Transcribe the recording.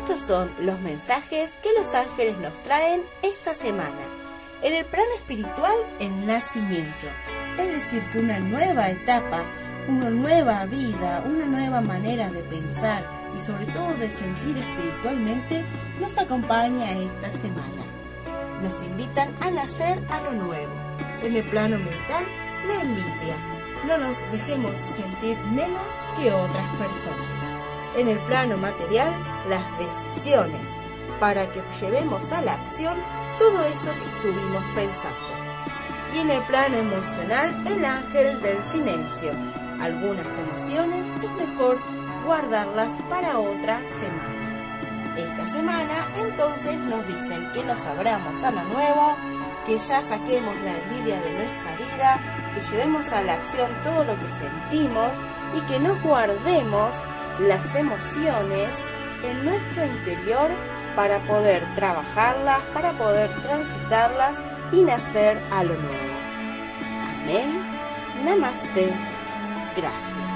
estos son los mensajes que los ángeles nos traen esta semana. En el plano espiritual, el nacimiento, es decir, que una nueva etapa, una nueva vida, una nueva manera de pensar y sobre todo de sentir espiritualmente nos acompaña esta semana. Nos invitan a nacer a lo nuevo. En el plano mental, la envidia. No nos dejemos sentir menos que otras personas en el plano material las decisiones para que llevemos a la acción todo eso que estuvimos pensando. Y en el plano emocional el ángel del silencio. Algunas emociones es mejor guardarlas para otra semana. Esta semana entonces nos dicen que nos abramos a lo nuevo, que ya saquemos la envidia de nuestra vida, que llevemos a la acción todo lo que sentimos y que no guardemos las emociones en nuestro interior para poder trabajarlas, para poder transitarlas y nacer a lo nuevo. Amén. Namaste. Gracias.